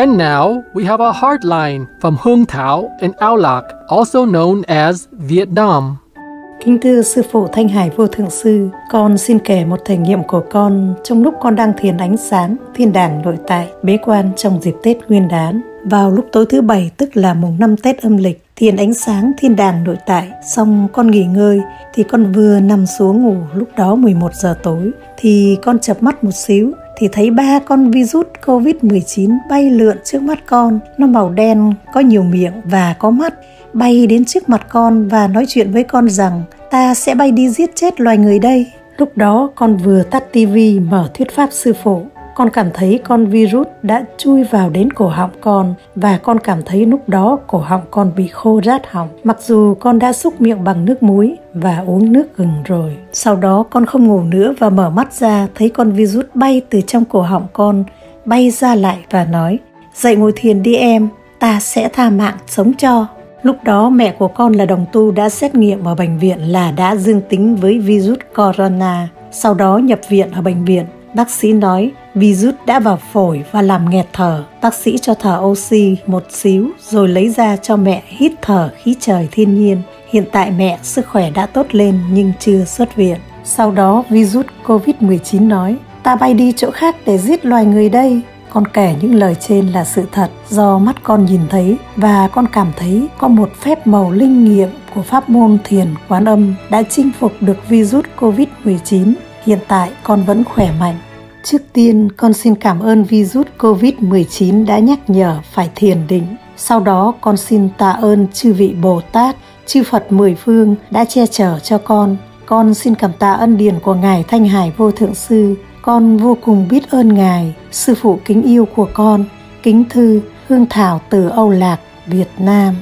And now we have a hard line from Hung Thảo in Ao Lạc, also known as Vietnam. Kính thưa Sư Phụ Thanh Hải Vô Thượng Sư, con xin kể một trải nghiệm của con trong lúc con đang thiền ánh sáng thiên đàng nội tại bế quan trong dịp Tết Nguyên đán. Vào lúc tối thứ bảy tức là mùng 5 Tết âm lịch, thiền ánh sáng thiên đàng nội tại, xong con nghỉ ngơi thì con vừa nằm xuống ngủ lúc đó 11 giờ tối thì con chập mắt một xíu thì thấy ba con virus COVID-19 bay lượn trước mắt con. Nó màu đen, có nhiều miệng và có mắt bay đến trước mặt con và nói chuyện với con rằng ta sẽ bay đi giết chết loài người đây. Lúc đó con vừa tắt tivi mở thuyết pháp sư phụ. Con cảm thấy con virus đã chui vào đến cổ họng con và con cảm thấy lúc đó cổ họng con bị khô rát họng. Mặc dù con đã xúc miệng bằng nước muối và uống nước gừng rồi. Sau đó con không ngủ nữa và mở mắt ra thấy con virus bay từ trong cổ họng con bay ra lại và nói Dậy ngồi thiền đi em, ta sẽ tha mạng sống cho. Lúc đó mẹ của con là đồng tu đã xét nghiệm ở bệnh viện là đã dương tính với virus corona. Sau đó nhập viện ở bệnh viện. Bác sĩ nói, virus đã vào phổi và làm nghẹt thở. Bác sĩ cho thở oxy một xíu, rồi lấy ra cho mẹ hít thở khí trời thiên nhiên. Hiện tại mẹ sức khỏe đã tốt lên nhưng chưa xuất viện. Sau đó, virus COVID-19 nói, ta bay đi chỗ khác để giết loài người đây con kể những lời trên là sự thật, do mắt con nhìn thấy và con cảm thấy có một phép màu linh nghiệm của pháp môn thiền quán âm đã chinh phục được virus COVID-19. Hiện tại con vẫn khỏe mạnh. Trước tiên, con xin cảm ơn virus COVID-19 đã nhắc nhở phải thiền định. Sau đó, con xin tạ ơn chư vị Bồ Tát, chư Phật mười phương đã che chở cho con. Con xin cảm tạ ân điển của Ngài Thanh Hải Vô Thượng Sư con vô cùng biết ơn Ngài, sư phụ kính yêu của con. Kính thư Hương Thảo từ Âu Lạc, Việt Nam.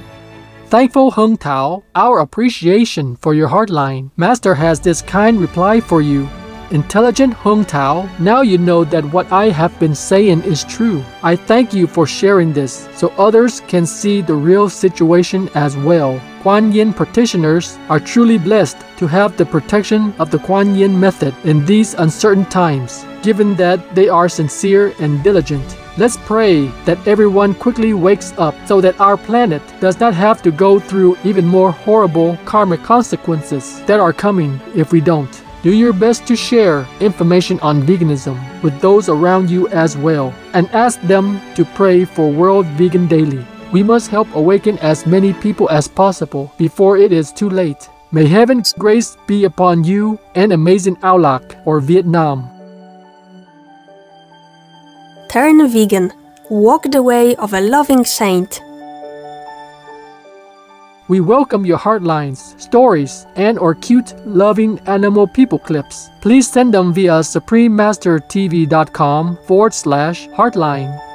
Thankful Hung Thảo, our appreciation for your heartline. Master has this kind reply for you. Intelligent Hung Tao, now you know that what I have been saying is true. I thank you for sharing this so others can see the real situation as well. Kuan Yin practitioners are truly blessed to have the protection of the Kuan Yin method in these uncertain times, given that they are sincere and diligent. Let's pray that everyone quickly wakes up so that our planet does not have to go through even more horrible karmic consequences that are coming if we don't. Do your best to share information on veganism with those around you as well and ask them to pray for World Vegan Daily. We must help awaken as many people as possible before it is too late. May heaven's grace be upon you and amazing Aulak or Vietnam. Turn vegan. Walk the way of a loving saint. We welcome your heartlines, stories, and or cute, loving animal people clips. Please send them via suprememastertv.com forward slash heartline.